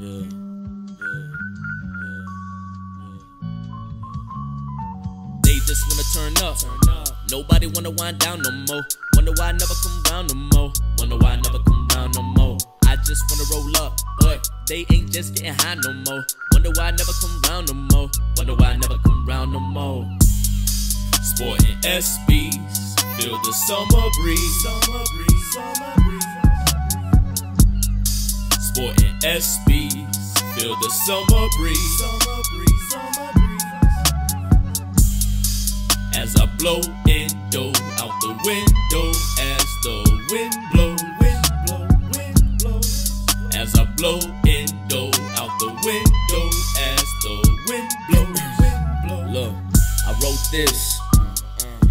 They just wanna turn up. Nobody wanna wind down no more. Wonder why I never come round no more. Wonder why I never come round no more. I just wanna roll up, but they ain't just getting high no more. Wonder why I never come round no more. Wonder why I never come round no more. Sporting SBs, feel the summer breeze. Summer breeze, summer breeze. Sporting SBs, feel the summer breeze. Summer breeze, summer breeze. As I blow indo out the window, as the wind blow, wind blow, wind blow. As I blow indo out the window, as the wind blow, wind blow. Look, I wrote this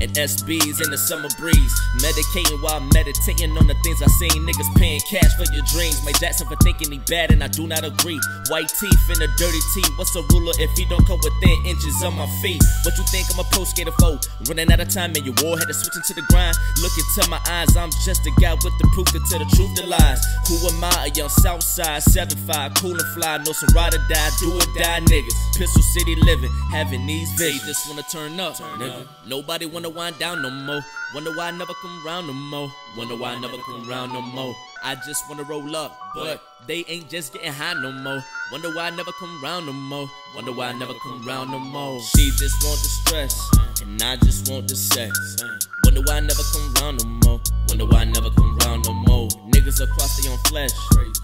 and SBs in the summer breeze. Medicating while meditating on the things I seen. Niggas paying cash for your dreams. My Jackson for thinking he bad, and I do not agree. White teeth in a dirty tee. What's a ruler if he don't come within inches of my feet? What you think I'm a pro skater for? Running out of time, and your war had to switch into the grind. Look into my eyes, I'm just a guy with the proof to tell the truth to lies. Who am I? A young Southside, 7'5, cool and fly. Know some ride or die, do or die niggas. Pistol City living, having these visions. They just wanna turn up, nigga. Nobody wanna wind down no more. Wonder why I never come round no more. Wonder why I never come round no more. I just wanna roll up, but they ain't just getting high no more. Wonder why I never come round no more. Wonder why I never come round no more. She just want the stress, and I just want the sex. Wonder why I never come round no more. Wonder why I never come round no more. Niggas across their own flesh,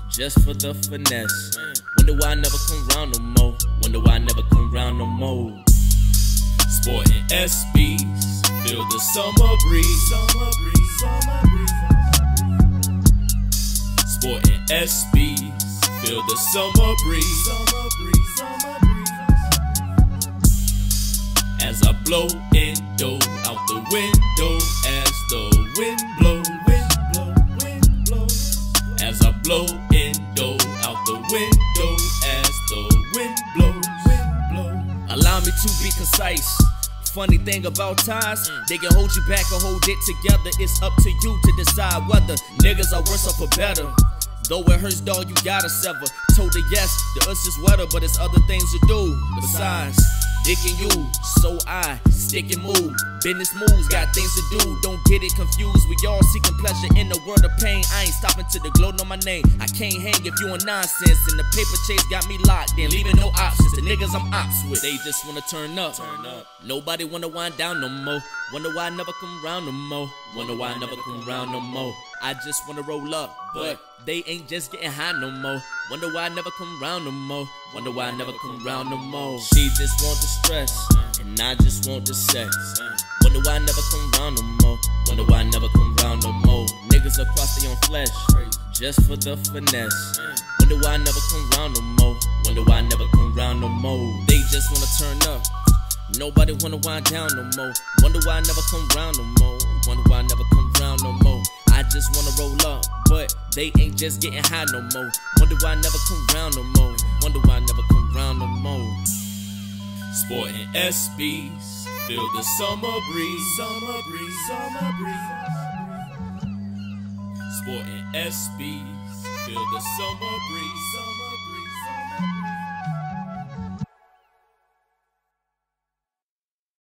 just for the finesse. Wonder why I never come round no more. Wonder why I never come round no more. Sporting SBs, feel the summer breeze. Summer breeze, summer breeze. Sporting SBs, feel the summer breeze. Summer breeze, summer breeze. As I blow indo out the window, as the wind blow, wind blow, wind blow. As I blow indo out the window, as the wind blows, wind blow. Allow me to be concise. Funny thing about ties, they can hold you back or hold it together. It's up to you to decide whether niggas are worse or for better. Though it hurts, dog, you gotta sever. Told her yes, the us is wetter, but it's other things to do. Besides, dick and you, so I stick and move. Business moves, got things to do. Don't get it confused. We all seeking pleasure in the world of pain. I ain't stopping to the glow, know my name. I can't hang if you a nonsense. And the paper chase got me locked in, leaving no options. The niggas I'm ops with, they just wanna turn up. Turn up. Nobody wanna wind down no more. Wonder why I never come round no more. Wonder why I never come round no more. I just wanna roll up, but they ain't just getting high no more. Wonder why I never come round no more. Wonder why I never come round no more. She just want the stress, and I just want the sex. Wonder why I never come round no more. Wonder why I never come round no more. Niggas across their own flesh, just for the finesse. Wonder why I never come round no more. Wonder why I never come round no more. They just wanna turn up. Nobody wanna wind down no more. Wonder why I never come round no more. Wonder why I never come round no more. I just wanna roll up, but they ain't just getting high no more. Wonder why I never come round no more. Wonder why I never come round no more. Sporting SBs, feel the summer breeze, summer breeze, summer breeze. Sporting SBs, feel the summer breeze.